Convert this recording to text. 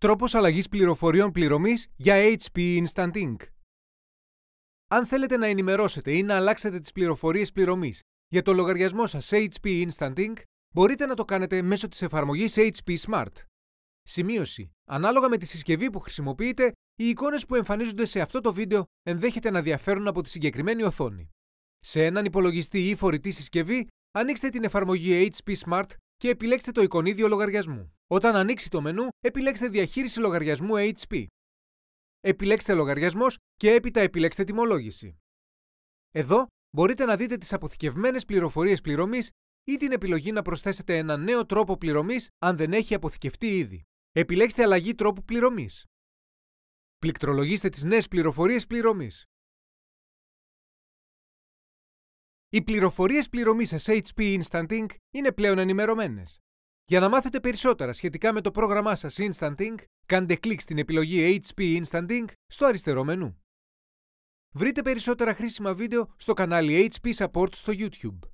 Τρόπος αλλαγής πληροφοριών πληρωμής για HP Instant Ink. Αν θέλετε να ενημερώσετε ή να αλλάξετε τις πληροφορίες πληρωμής για το λογαριασμό σας HP Instant Ink, μπορείτε να το κάνετε μέσω της εφαρμογής HP Smart. Σημείωση. Ανάλογα με τη συσκευή που χρησιμοποιείτε, οι εικόνες που εμφανίζονται σε αυτό το βίντεο ενδέχεται να διαφέρουν από τη συγκεκριμένη οθόνη. Σε έναν υπολογιστή ή φορητή συσκευή, ανοίξτε την εφαρμογή HP Smart και επιλέξτε το εικονίδιο λογαριασμού. Όταν ανοίξει το μενού, επιλέξτε Διαχείριση λογαριασμού HP. Επιλέξτε Λογαριασμός και έπειτα επιλέξτε Τιμολόγηση. Εδώ μπορείτε να δείτε τις αποθηκευμένες πληροφορίες πληρωμής ή την επιλογή να προσθέσετε ένα νέο τρόπο πληρωμής αν δεν έχει αποθηκευτεί ήδη. Επιλέξτε Αλλαγή τρόπου πληρωμής. Πληκτρολογήστε τις νέες πληροφορίες πληρωμής. Οι πληροφορίες πληρωμής σε HP Instant Ink είναι πλέον ενημερωμένες. Για να μάθετε περισσότερα σχετικά με το πρόγραμμά σας Instant Ink, κάντε κλικ στην επιλογή HP Instant Ink στο αριστερό μενού. Βρείτε περισσότερα χρήσιμα βίντεο στο κανάλι HP Support στο YouTube.